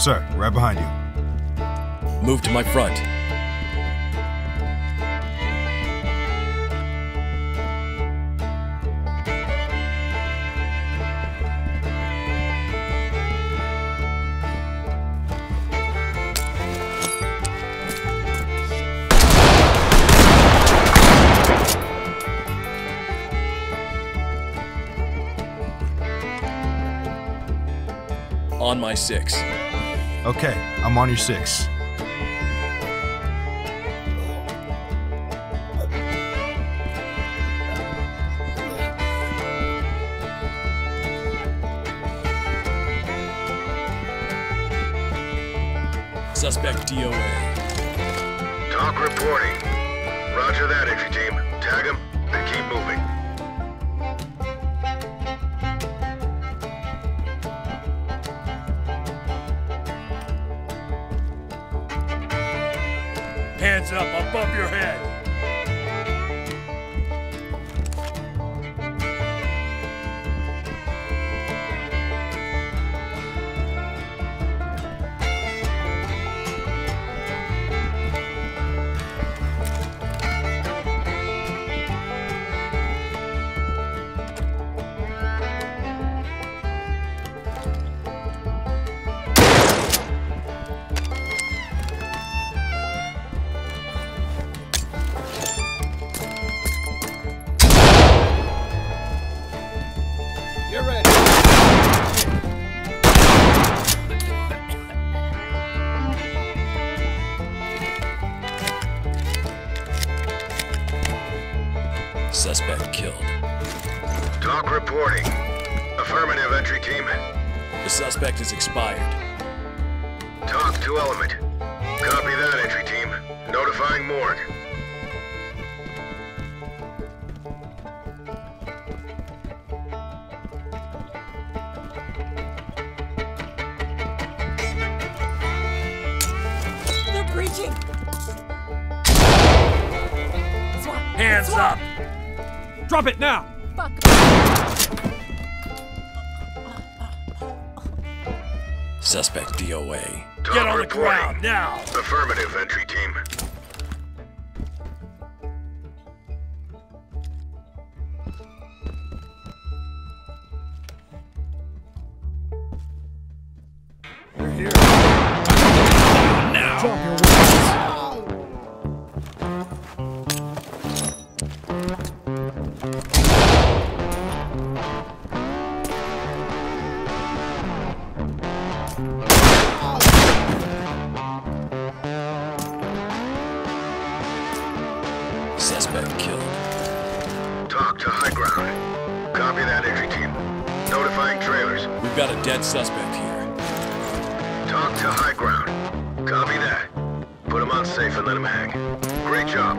Sir, right behind you. Move to my front. On my six. Okay, I'm on your six. Suspect DOA. TOC reporting. Roger that, entry team. Tag him Hands up above your head. Suspect killed. TOC reporting. Affirmative, entry team. The suspect is expired. Talk to element. Copy that, entry team. Notifying morgue. They're breaching! Hands up. Drop it now. Fuck! Suspect DOA. TOC Get on the ground now. Affirmative, entry team. We're here. Now! Drop your weapons. Suspect killed. Talk to high ground. Copy that entry team. Notifying trailers. We've got a dead suspect here. Talk to high ground. Copy that. Put him on safe and let him hang. Great job.